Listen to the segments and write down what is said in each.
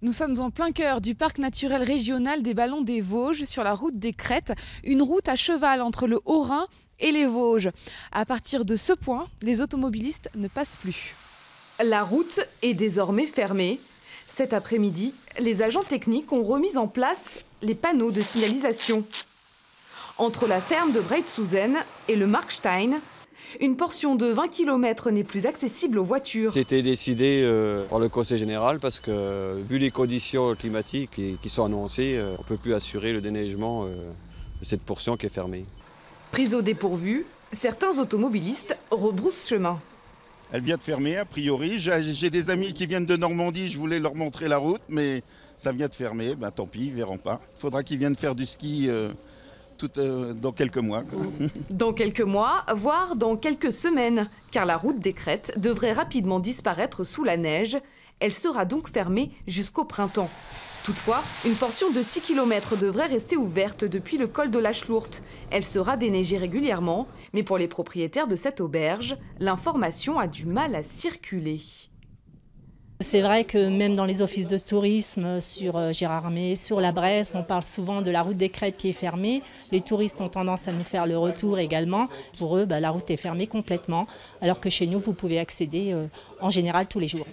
Nous sommes en plein cœur du parc naturel régional des Ballons des Vosges sur la route des Crêtes, une route à cheval entre le Haut-Rhin et les Vosges. À partir de ce point, les automobilistes ne passent plus. La route est désormais fermée. Cet après-midi, les agents techniques ont remis en place les panneaux de signalisation. Entre la ferme de Breitsouzen et le Markstein, une portion de 20 km n'est plus accessible aux voitures. C'était décidé euh, par le Conseil général parce que, vu les conditions climatiques qui, sont annoncées, euh, on ne peut plus assurer le déneigement euh, de cette portion qui est fermée. Prise au dépourvu, certains automobilistes rebroussent chemin. Elle vient de fermer, a priori. J'ai des amis qui viennent de Normandie, je voulais leur montrer la route, mais ça vient de fermer. Ben, tant pis, ils verront pas. Il faudra qu'ils viennent faire du ski euh, dans quelques mois. Dans quelques mois, voire dans quelques semaines, car la route des crêtes devrait rapidement disparaître sous la neige. Elle sera donc fermée jusqu'au printemps. Toutefois, une portion de 6 km devrait rester ouverte depuis le col de la Schlourte. Elle sera déneigée régulièrement, mais pour les propriétaires de cette auberge, l'information a du mal à circuler. C'est vrai que même dans les offices de tourisme, sur euh, Gérardmer, sur la Bresse, on parle souvent de la route des Crêtes qui est fermée. Les touristes ont tendance à nous faire le retour également. Pour eux, bah, la route est fermée complètement, alors que chez nous, vous pouvez accéder euh, en général tous les jours.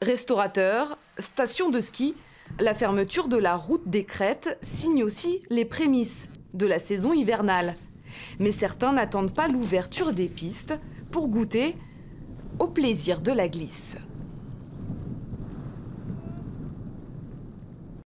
Restaurateur, station de ski, la fermeture de la route des Crêtes signe aussi les prémices de la saison hivernale. Mais certains n'attendent pas l'ouverture des pistes pour goûter au plaisir de la glisse.